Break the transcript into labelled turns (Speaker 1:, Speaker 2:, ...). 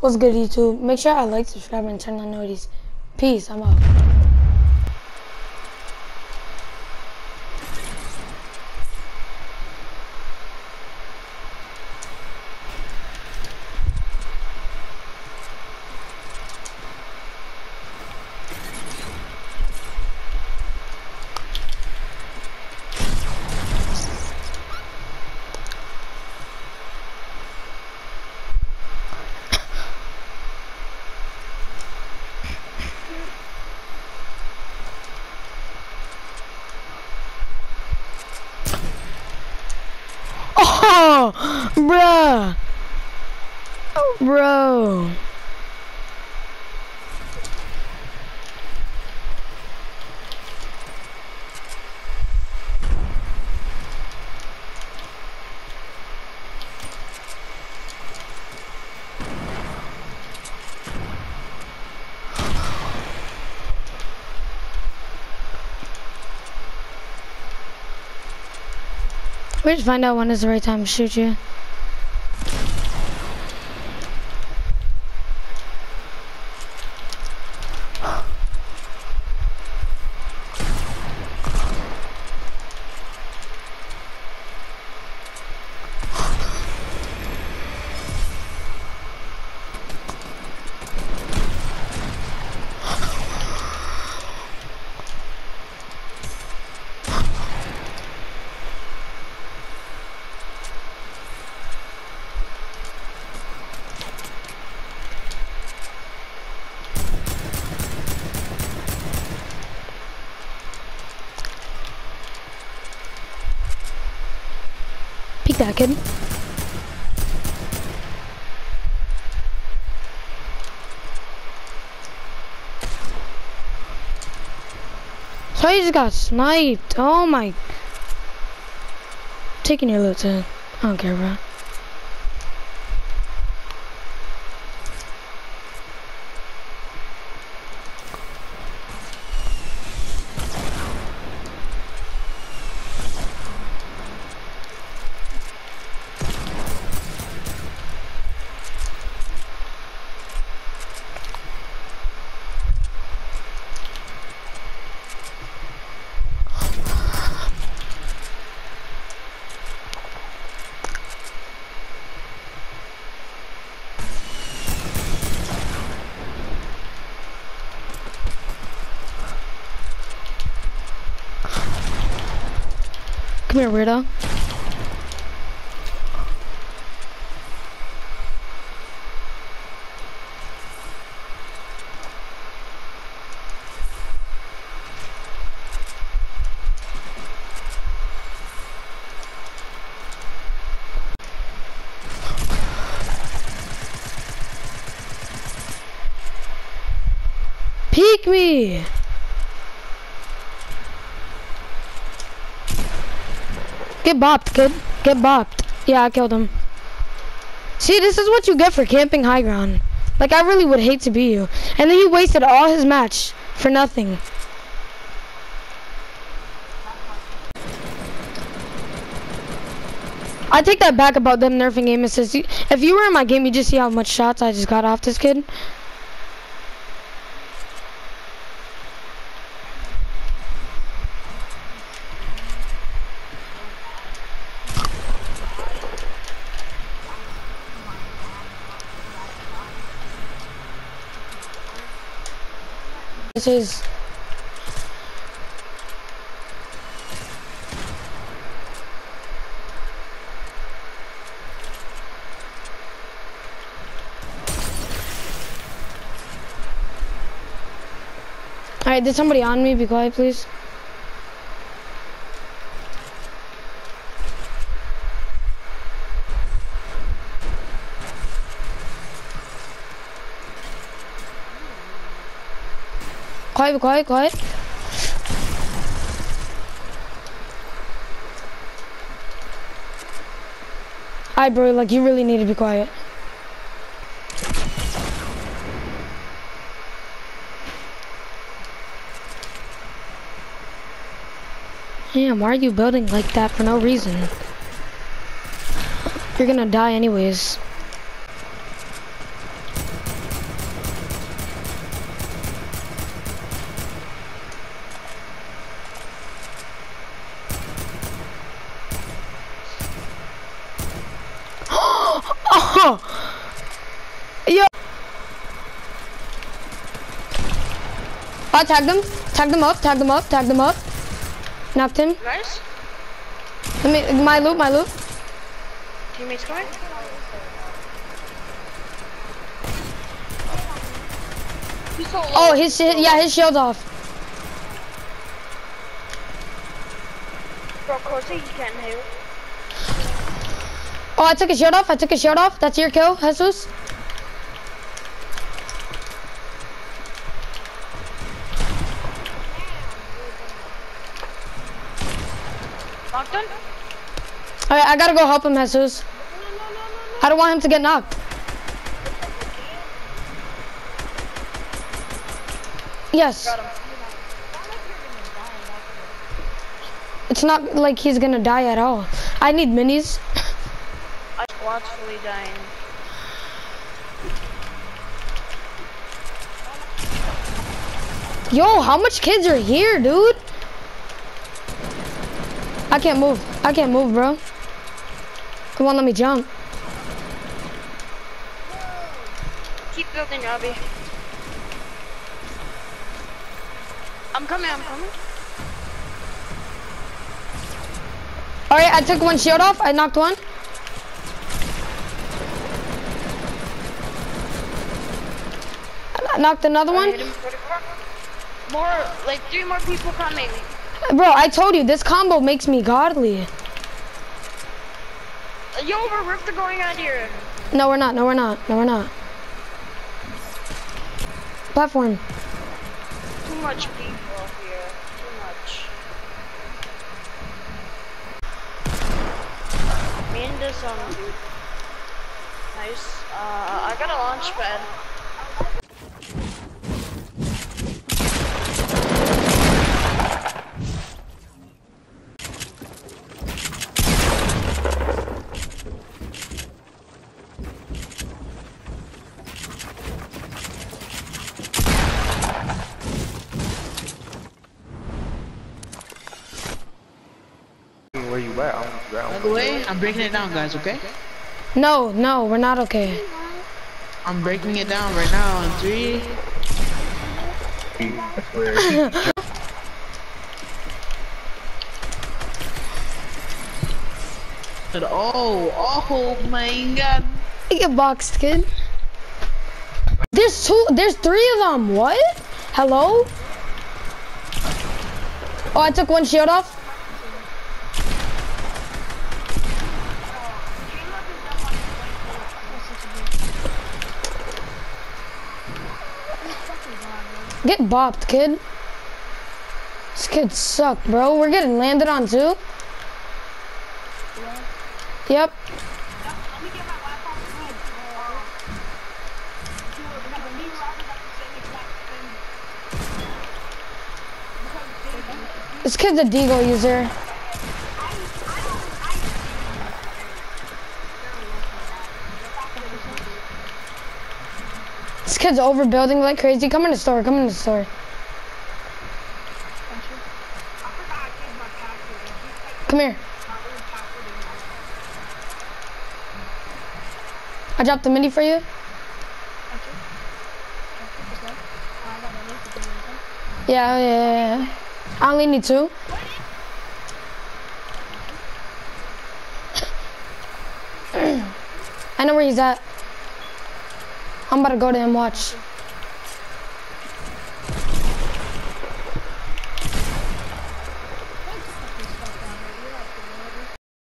Speaker 1: What's good, YouTube? Make sure I like, subscribe, and turn on notifications. Peace. I'm out. Oh, bruh. Bro. We just find out when is the right time to shoot you. Kid. So he just got sniped. Oh my. Taking your loot, I don't care, bro. Come here, weirdo. Peek me! Get bopped, kid. Get bopped. Yeah, I killed him. See, this is what you get for camping high ground. Like, I really would hate to be you. And then he wasted all his match for nothing. I take that back about them nerfing aim assist. If you were in my game, you'd just see how much shots I just got off this kid. This is Alright, did somebody on me? Be quiet, please. Quiet, quiet, quiet. Alright, bro, like, you really need to be quiet. Damn, why are you building like that for no reason? You're gonna die anyways. I tagged him. Tagged him up. Tagged him up. Tagged him up. Knocked him.
Speaker 2: Nice.
Speaker 1: Let me. My loot. My loot.
Speaker 2: Teammates coming. So.
Speaker 1: Oh, his shi- yeah, his shield's off.
Speaker 2: Bro, Corsi, you can't heal.
Speaker 1: Oh, I took his shield off. I took his shield off. That's your kill, Jesus.
Speaker 2: Knocked him.
Speaker 1: All right, I gotta go help him, Jesus. I don't want him to get knocked. Yes. It's not like he's gonna die at all. I need minis.
Speaker 2: I squad's fully dying.
Speaker 1: Yo, how much kids are here, dude? I can't move. I can't move, bro. Come on, let me jump.
Speaker 2: Keep building, Robby. I'm coming, I'm coming.
Speaker 1: All right, I took one shield off. I knocked one. I knocked another one.
Speaker 2: hit him 44. More, like three more people coming.
Speaker 1: Bro, I told you, this combo makes me godly.
Speaker 2: Yo, we're rift going out here.
Speaker 1: No, we're not. No, we're not. No, we're not. Platform.
Speaker 2: Too much people here. Too much. Me and this um dude. Nice. Uh, I got a launch pad.
Speaker 3: Where? I'm on the ground.
Speaker 4: By the way, I'm breaking it down, guys, okay?
Speaker 1: No, no, we're not okay.
Speaker 4: I'm breaking it down right now in three.
Speaker 3: I.
Speaker 4: But oh, oh my god.
Speaker 1: You get boxed, kid. There's two, there's three of them. What? Hello? Oh, I took one shield off. Get bopped, kid. This kid suck, bro. We're getting landed on too. Yep. This kid's a Deagle user. Kid's overbuilding like crazy. Come in the store. Come in the store. Come here. I dropped the mini for you. Yeah, oh, yeah, yeah, yeah. I only need two. I know where he's at. I'm about to go to him, watch.